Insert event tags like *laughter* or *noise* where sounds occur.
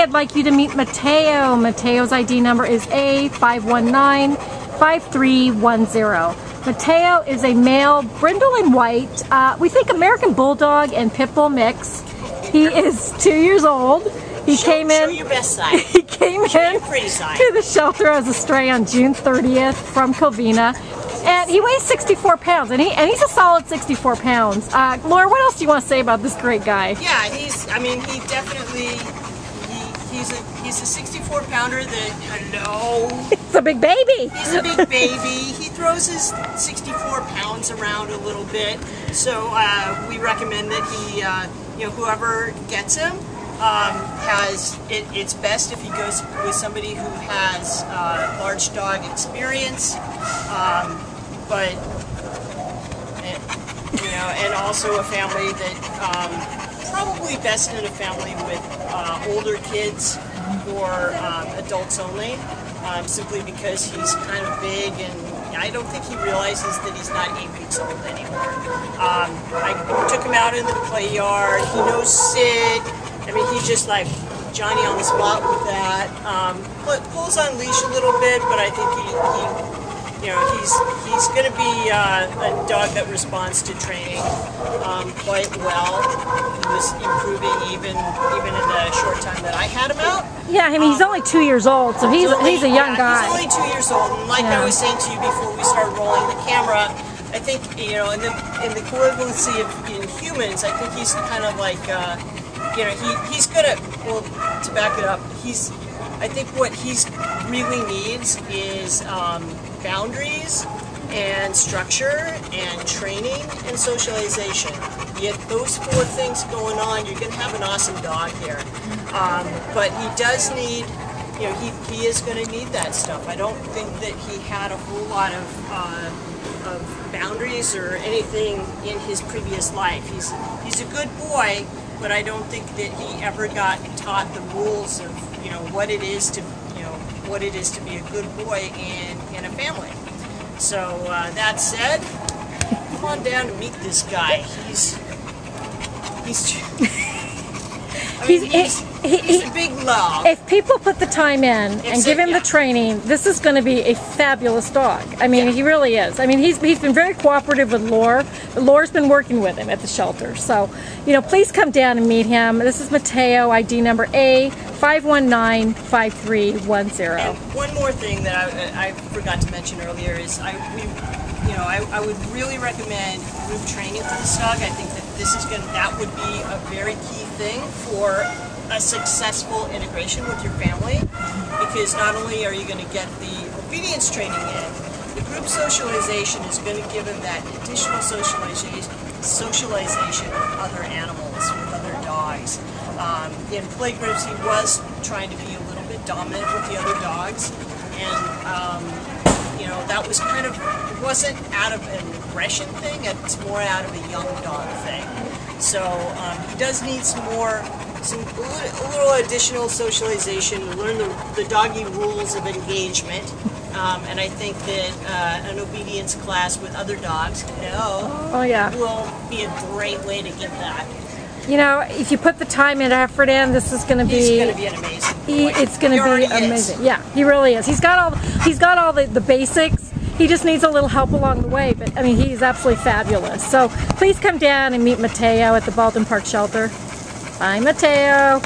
Today I'd like you to meet Mateo. Mateo's ID number is A519-5310. Mateo is a male, brindle and white. Uh, we think American Bulldog and Pit Bull mix. He is two years old. He show, came in. Show your best *laughs* side. He came show in your pretty side. to the shelter as a stray on June 30th from Covina. And he weighs 64 pounds, and he and he's a solid 64 pounds. Uh, Laura, what else do you want to say about this great guy? Yeah, he's. I mean, he definitely. He, he's a he's a 64 pounder that *laughs* hello. It's a big baby. He's a big baby. He throws his 64 pounds around a little bit. So uh, we recommend that he, uh, you know, whoever gets him um, has it, it's best if he goes with somebody who has uh, large dog experience, um, but and, you know, and also a family that um, probably best in a family with uh, older kids or um, adults only, um, simply because he's kind of big and I don't think he realizes that he's not eight weeks old anymore. Um, I took him out in the play yard. He knows sit. I mean, he's just like Johnny on the spot with that. Um, pulls on leash a little bit, but I think he, he you know, he's he's going to be uh, a dog that responds to training um, quite well. He was improving even even in the short time that I had him out. Yeah, I mean he's only two years old, so he's only- he's a young yeah, guy. He's only two years old, and like Yeah. I was saying to you before we started rolling the camera, I think you know, in the in the equivalency of in humans, I think he's kind of like, uh, you know, he he's gonna well to back it up, he's. I think what he's really needs is um, boundaries and structure and training and socialization. You get those four things going on, you're going to have an awesome dog here. Um, but he does need, you know, he, he is going to need that stuff. I don't think that he had a whole lot of, uh, of boundaries or anything in his previous life. He's, he's a good boy, but I don't think that he ever got taught the rules of, you know, what it is to, you know, what it is to be a good boy in, in a family. So uh, that said, come on down to meet this guy. He's he's. *laughs* *laughs* I mean, He's- he's, he- he's he- big love. If people put the time in and It's give him yeah. the training, this is going to be a fabulous dog. I mean, Yeah. he really is. I mean, he's he's been very cooperative with Lore. Lore's been working with him at the shelter. So, you know, please come down and meet him. This is Mateo, ID number A five one nine five three one zero. One more thing that I, I forgot to mention earlier is I we you know I, I would really recommend group training for this dog. I think that this is going that would be a very key thing for a successful integration with your family because not only are you going to get the obedience training in, the group socialization is going to give him that additional socialization socialization with other animals, with other dogs. Um, in play groups, he was trying to be a little bit dominant with the other dogs, and um, you know that was kind of it wasn't out of an aggression thing; it's more out of a young dog thing. So um, he does need some more, some a little, a little additional socialization to learn the, the doggy rules of engagement. Um, and I think that uh, an obedience class with other dogs, no, Oh yeah. will be a great way to get that. You know, if you put the time and effort in, this is going to He's be. going to be an amazing He, it's going to be already is. amazing. Yeah, he really is. He's got all he's got all the, the basics. He just needs a little help along the way, but I mean, he's absolutely fabulous. So please come down and meet Mateo at the Baldwin Park Shelter. Bye, Mateo.